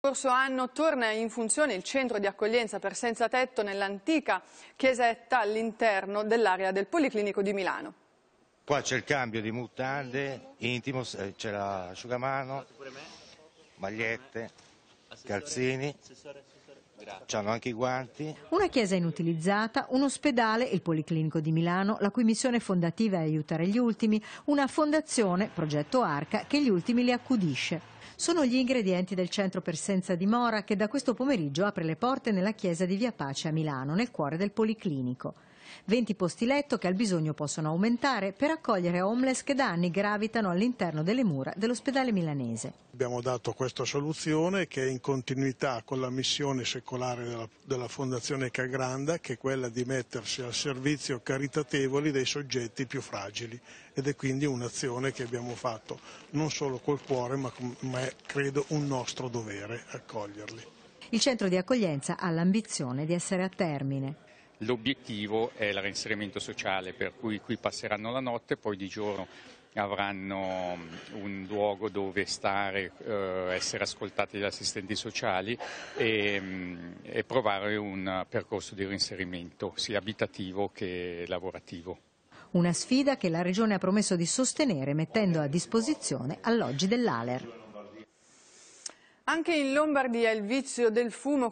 scorso anno torna in funzione il centro di accoglienza per senza tetto nell'antica chiesetta all'interno dell'area del Policlinico di Milano. Qua c'è il cambio di mutande, intimo, eh, c'è l'asciugamano, magliette, calzini, c'hanno anche i guanti. Una chiesa inutilizzata, un ospedale, il Policlinico di Milano, la cui missione fondativa è aiutare gli ultimi, una fondazione, progetto Arca, che gli ultimi li accudisce sono gli ingredienti del centro per senza dimora che da questo pomeriggio apre le porte nella chiesa di Via Pace a Milano, nel cuore del Policlinico. 20 posti letto che al bisogno possono aumentare per accogliere homeless che da anni gravitano all'interno delle mura dell'ospedale milanese. Abbiamo dato questa soluzione che è in continuità con la missione secolare della, della Fondazione Cagranda, che è quella di mettersi al servizio caritatevoli dei soggetti più fragili ed è quindi un'azione che abbiamo fatto non solo col cuore ma, ma è credo un nostro dovere accoglierli. Il centro di accoglienza ha l'ambizione di essere a termine. L'obiettivo è il reinserimento sociale, per cui qui passeranno la notte, poi di giorno avranno un luogo dove stare, eh, essere ascoltati dagli assistenti sociali e, e provare un percorso di reinserimento sia abitativo che lavorativo. Una sfida che la Regione ha promesso di sostenere mettendo a disposizione alloggi dell'Aler. Anche in Lombardia il vizio del fumo